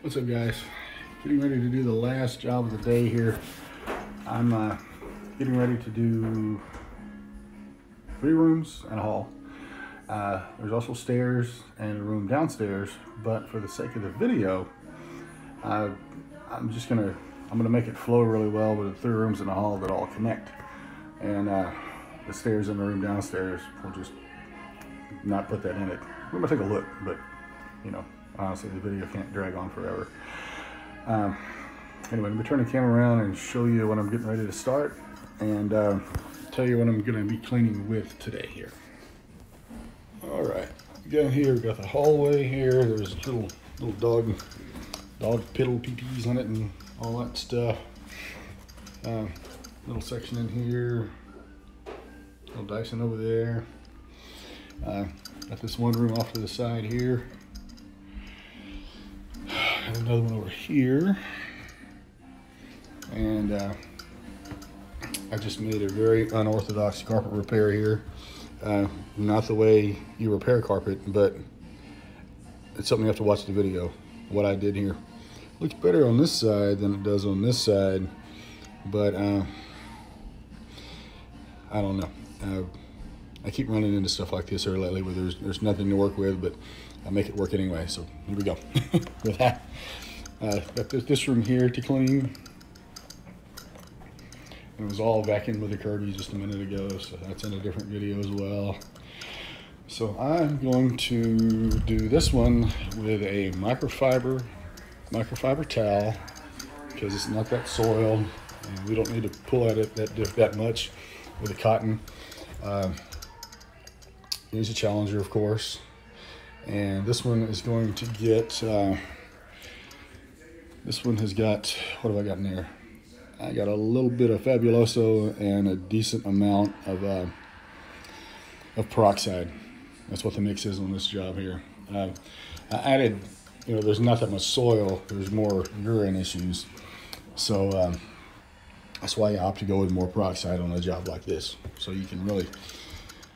What's up guys? Getting ready to do the last job of the day here. I'm uh, getting ready to do three rooms and a hall. Uh, there's also stairs and a room downstairs, but for the sake of the video, uh, I'm just gonna I'm gonna make it flow really well with the three rooms and a hall that all connect, and uh, the stairs and the room downstairs we'll just not put that in it. We're gonna take a look, but you know, honestly, the video can't drag on forever. Um, anyway, let me turn the camera around and show you what I'm getting ready to start, and uh, tell you what I'm gonna be cleaning with today here. All right, down here, we've got the hallway here. There's little little dog dog piddle PPs on it and all that stuff. Uh, little section in here. Little Dyson over there. Uh, got this one room off to the side here. Another one over here. And uh, I just made a very unorthodox carpet repair here. Uh, not the way you repair carpet, but it's something you have to watch the video. What I did here looks better on this side than it does on this side, but uh, I don't know. Uh, I keep running into stuff like this here lately where there's there's nothing to work with, but I make it work anyway. So here we go with that. Uh, got this, room here to clean. It was all back in with the Kirby just a minute ago, so that's in a different video as well. So I'm going to do this one with a microfiber microfiber towel because it's not that soiled and we don't need to pull at it that that much with the cotton. Uh, use a Challenger, of course, and this one is going to get. Uh, this one has got what have I got in there? I got a little bit of Fabuloso and a decent amount of uh, of peroxide. That's what the mix is on this job here. Uh, I added, you know, there's not that much soil. There's more urine issues, so um, that's why you opt to go with more peroxide on a job like this. So you can really,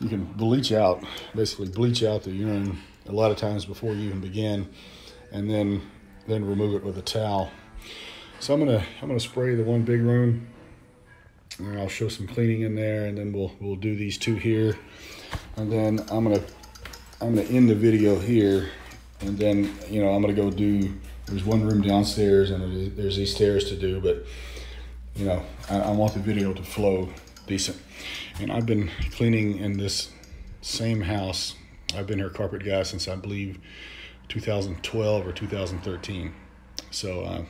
you can bleach out, basically bleach out the urine a lot of times before you even begin, and then then remove it with a towel so I'm gonna I'm gonna spray the one big room, and I'll show some cleaning in there, and then we'll we'll do these two here, and then I'm gonna I'm gonna end the video here, and then you know I'm gonna go do. There's one room downstairs, and there's these stairs to do, but you know I, I want the video to flow decent. And I've been cleaning in this same house. I've been here carpet guy since I believe 2012 or 2013. So. Uh,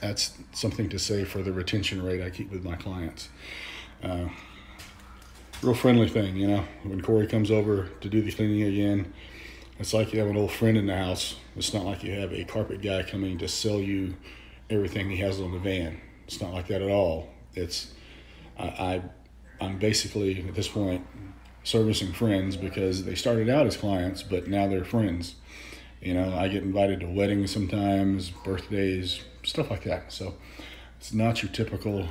that's something to say for the retention rate I keep with my clients. Uh, real friendly thing, you know. When Corey comes over to do the cleaning again, it's like you have an old friend in the house. It's not like you have a carpet guy coming to sell you everything he has on the van. It's not like that at all. It's I, I I'm basically at this point servicing friends because they started out as clients, but now they're friends. You know, I get invited to weddings sometimes, birthdays, stuff like that. So it's not your typical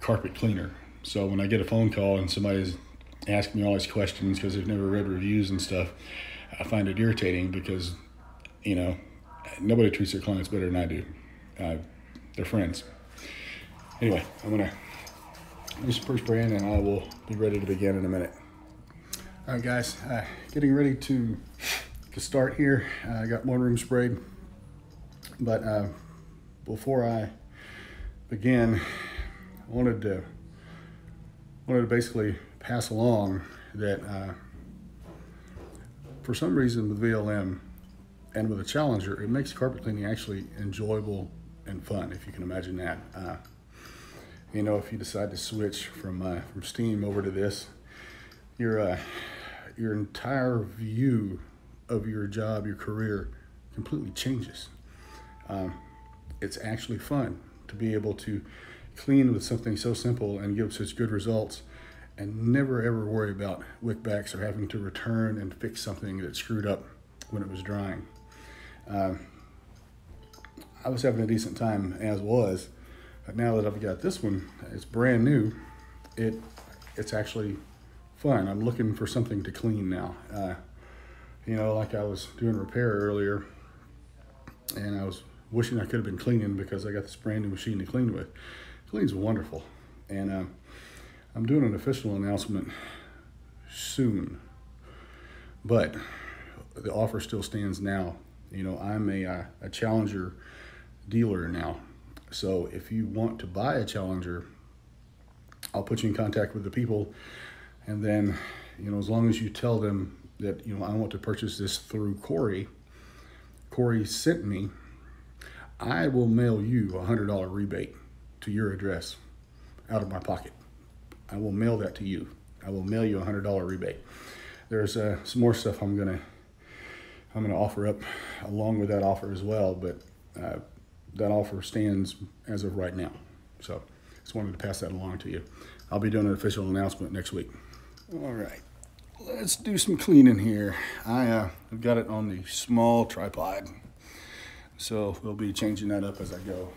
carpet cleaner. So when I get a phone call and somebody's asking me all these questions because they've never read reviews and stuff, I find it irritating because, you know, nobody treats their clients better than I do. Uh, they're friends. Anyway, I'm gonna do some first brand and I will be ready to begin in a minute. All right, guys, uh, getting ready to to start here. Uh, I got one room sprayed, but uh, before I begin, I wanted to wanted to basically pass along that uh, for some reason with VLM and with a Challenger, it makes carpet cleaning actually enjoyable and fun, if you can imagine that. Uh, you know, if you decide to switch from uh, from steam over to this, your uh, your entire view of your job, your career, completely changes. Um, it's actually fun to be able to clean with something so simple and give such good results and never ever worry about wick backs or having to return and fix something that screwed up when it was drying. Uh, I was having a decent time as was, but now that I've got this one, it's brand new. It it's actually fun. I'm looking for something to clean now. Uh, you know, like I was doing repair earlier, and I was wishing I could have been cleaning because I got this brand new machine to clean with. Cleans wonderful, and uh, I'm doing an official announcement soon, but the offer still stands now. You know, I'm a, uh, a Challenger dealer now. So if you want to buy a Challenger, I'll put you in contact with the people. And then, you know, as long as you tell them that, you know, I want to purchase this through Corey, Corey sent me, I will mail you a $100 rebate to your address out of my pocket. I will mail that to you. I will mail you a $100 rebate. There's uh, some more stuff I'm going to I'm going to offer up along with that offer as well, but uh, that offer stands as of right now. So just wanted to pass that along to you. I'll be doing an official announcement next week. All right, let's do some cleaning here. I, uh, I've got it on the small tripod, so we'll be changing that up as I go.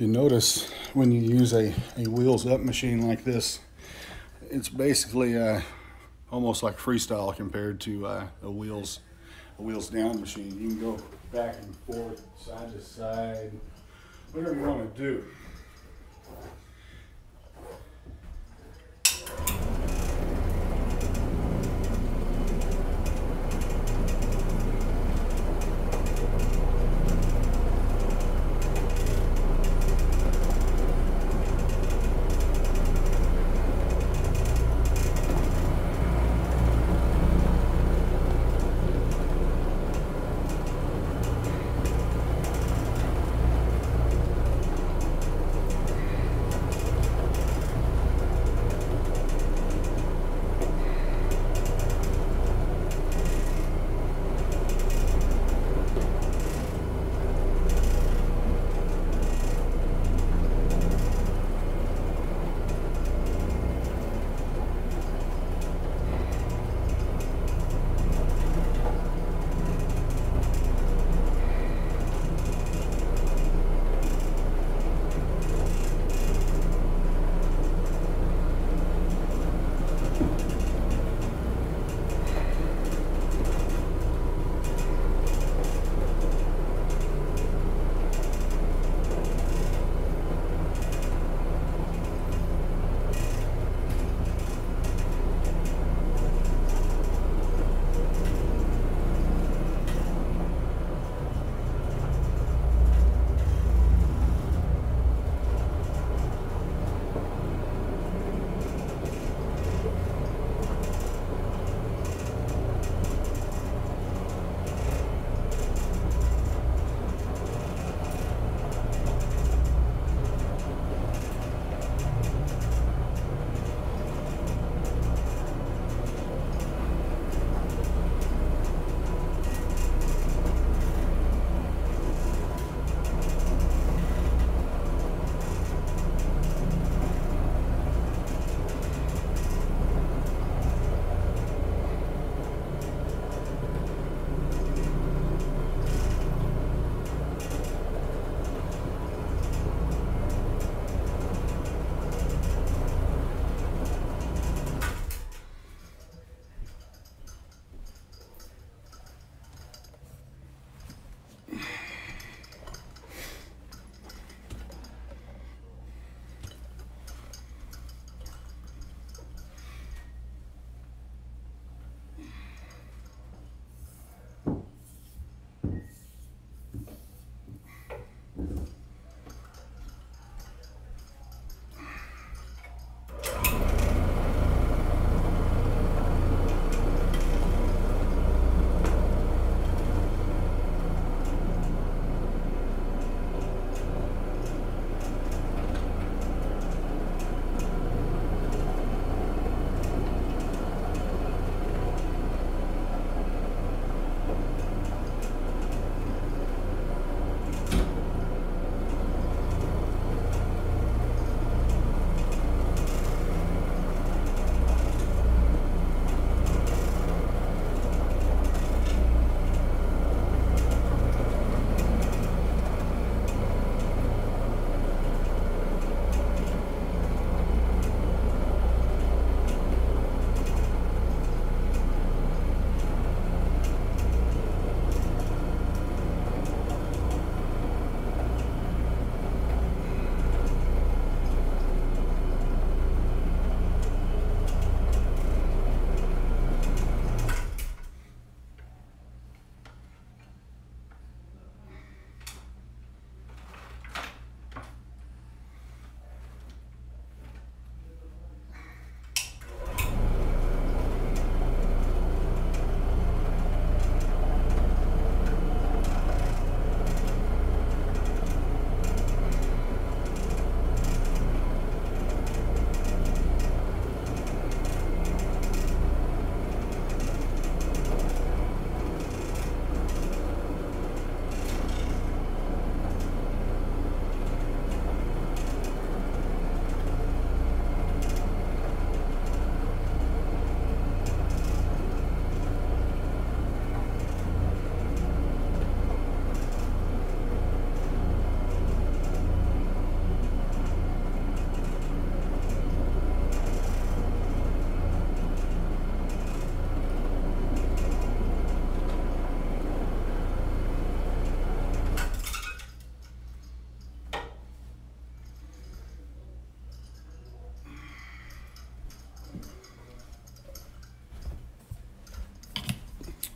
If you notice when you use a, a wheels up machine like this, it's basically uh, almost like freestyle compared to uh, a wheels a wheels down machine. You can go back and forth, side to side, whatever you want to do.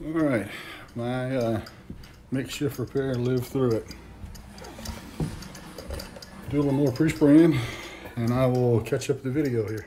All right, my uh, makeshift repair lived through it. Do a little more pre-spraying and I will catch up the video here.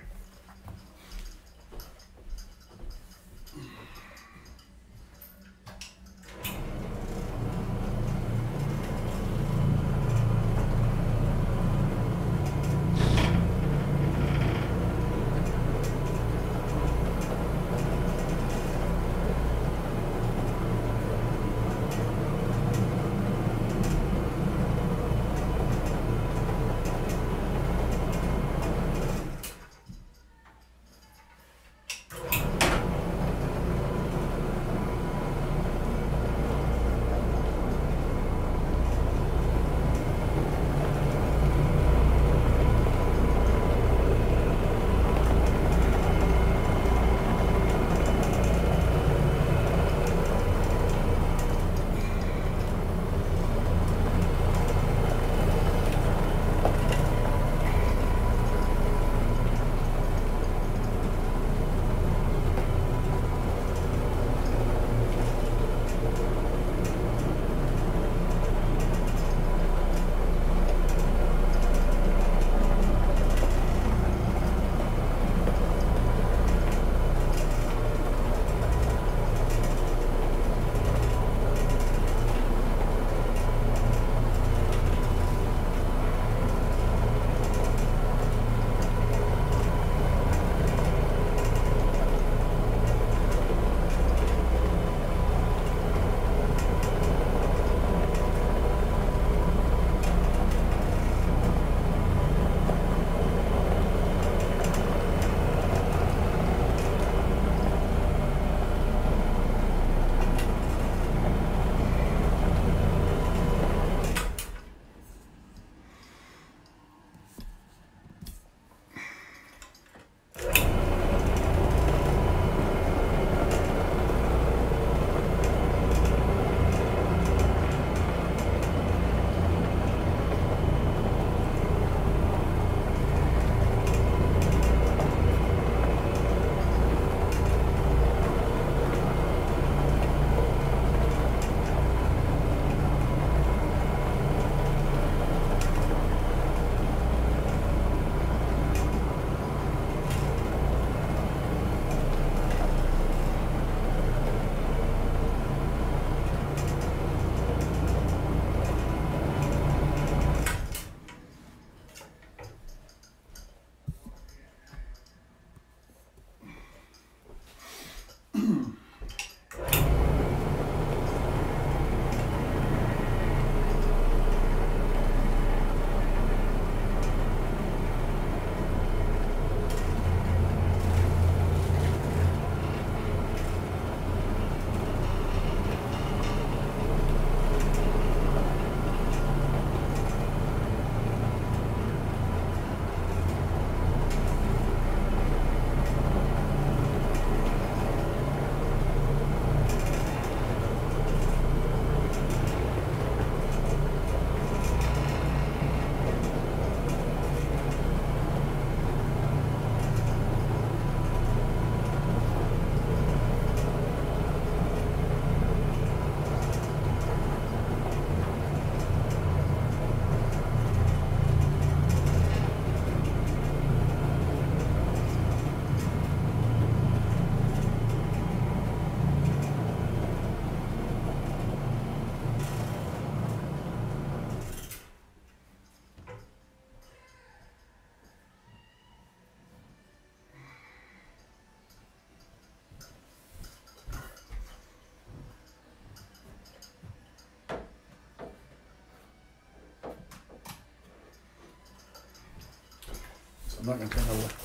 Not going to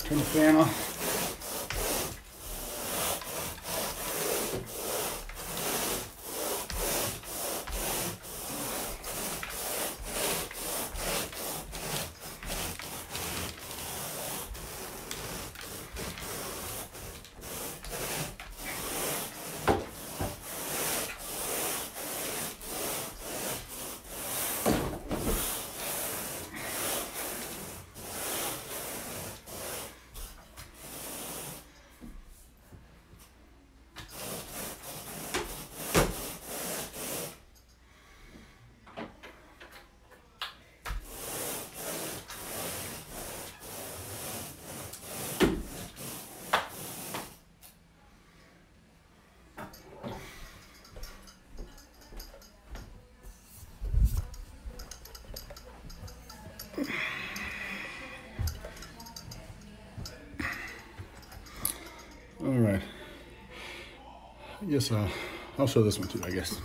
turn the fan off. Guess uh, I'll show this one too, I guess.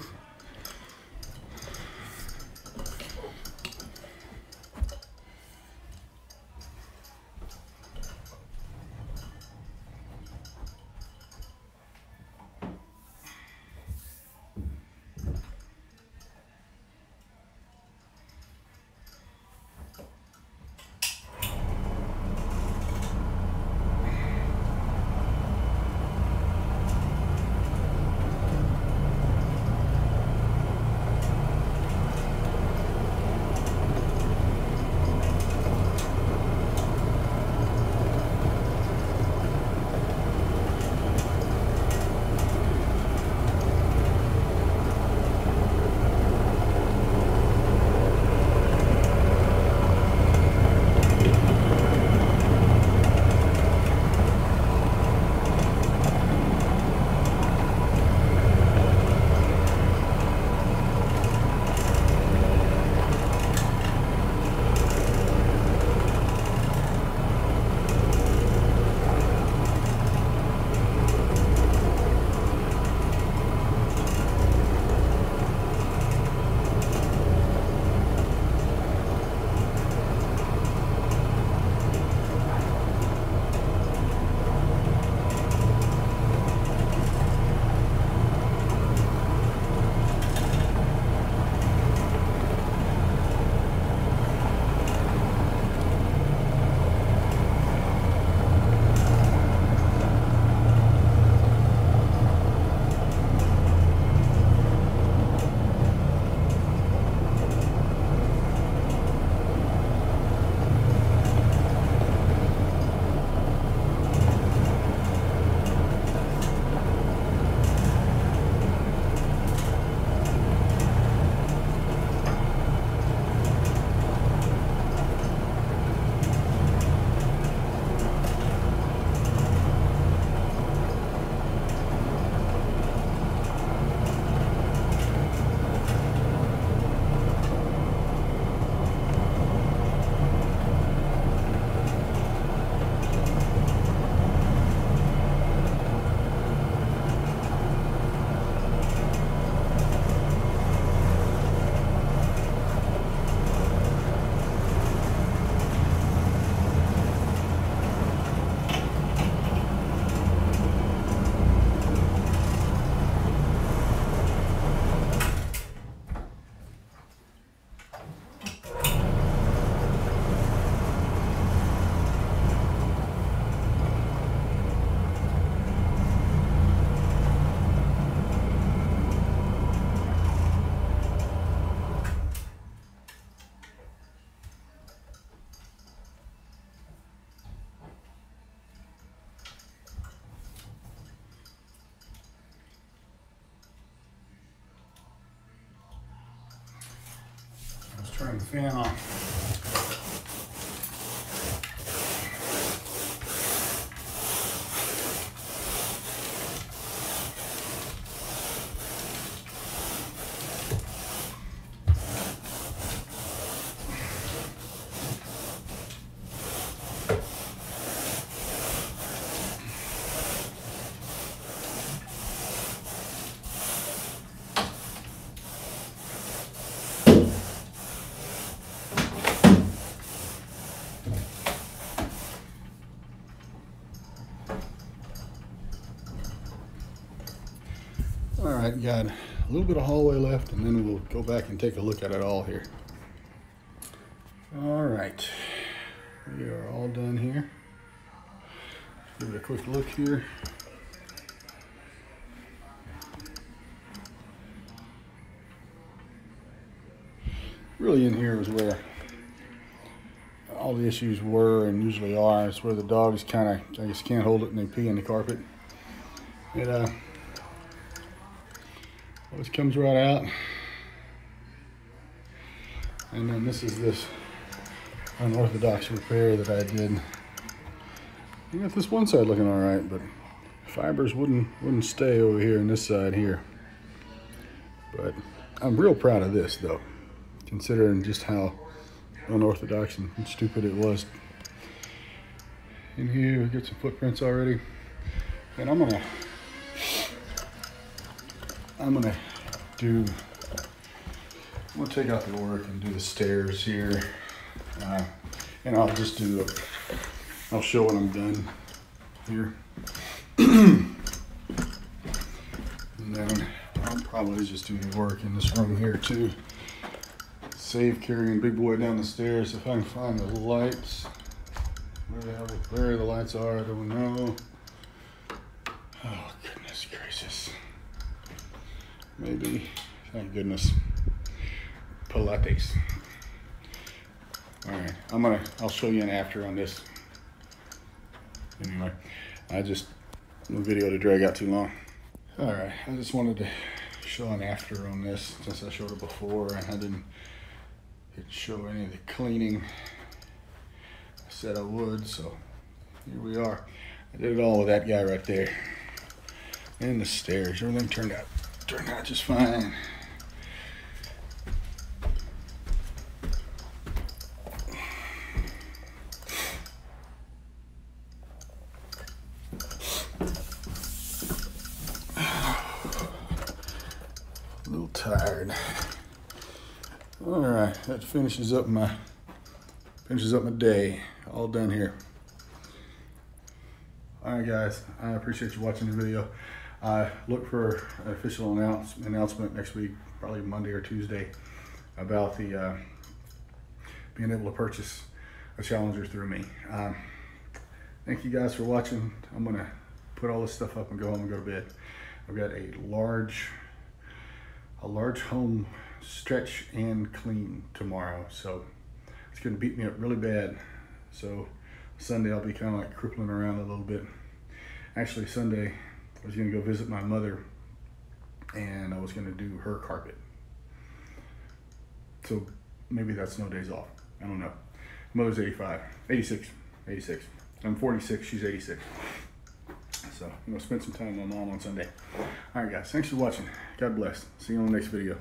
Turn the fan on. All right, got a little bit of hallway left, and then we'll go back and take a look at it all here. All right, we are all done here. Give it a quick look here. Really, in here is where all the issues were and usually are. It's where the dogs kind of, I guess, can't hold it and they pee in the carpet. It uh, always comes right out. And then this is this unorthodox repair that I did. I got this one side looking all right, but fibers wouldn't wouldn't stay over here on this side here. But I'm real proud of this though, considering just how unorthodox and stupid it was. In here, we get some footprints already. And I'm gonna, I'm gonna do, I'm gonna take out the work and do the stairs here. Uh, and I'll just do, a, I'll show when I'm done here. and then I'll probably just do the work in this room here too. Save carrying big boy down the stairs. If I can find the lights, where the hell, where the lights are, I don't know. Maybe, thank goodness. Pilates. All right, I'm gonna, I'll show you an after on this. Anyway, I just, no video to drag out too long. All right, I just wanted to show an after on this since I showed it before and I didn't show any of the cleaning. I said I would, so here we are. I did it all with that guy right there. And the stairs, everything turned out turned out just fine. A little tired. All right, that finishes up my finishes up my day. All done here. All right, guys. I appreciate you watching the video. Uh, look for an official announce, announcement next week, probably Monday or Tuesday, about the uh, being able to purchase a Challenger through me. Um, thank you guys for watching. I'm gonna put all this stuff up and go home and go to bed. I've got a large a large home stretch and clean tomorrow. So it's gonna beat me up really bad. So Sunday I'll be kind of like crippling around a little bit. Actually Sunday I was gonna go visit my mother and I was gonna do her carpet. So maybe that's no days off. I don't know. Mother's 85, 86, 86. I'm 46, she's 86. So I'm gonna spend some time with my mom on Sunday. All right, guys, thanks for watching. God bless. See you on the next video.